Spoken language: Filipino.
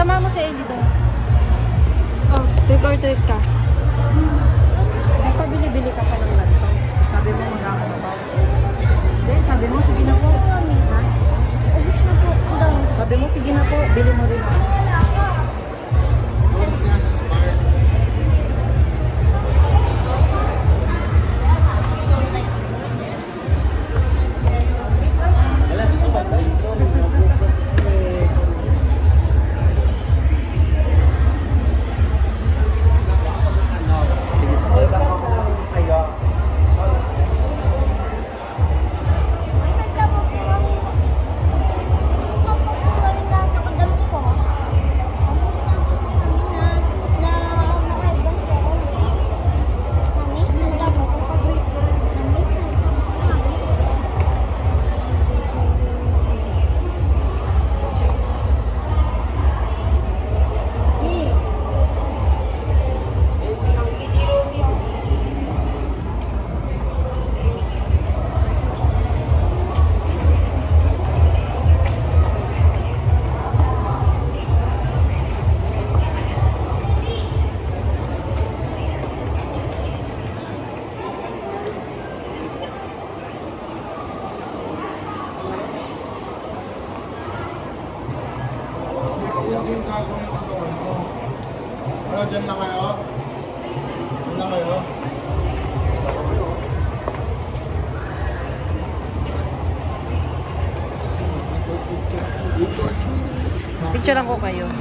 Sama mo si Ellie doon. Oh, trick or treat ka. Ay, pabili-bili ka pa ng ganito. Sabi mo, magkakatabaw. Hindi, sabi mo, sige na po. Ha? Ubus na po. Sabi mo, sige na po. Bili mo rin ako. Kasi yung katawan mo. Ano, dyan na kayo? Dyan na kayo? Picture lang ko kayo.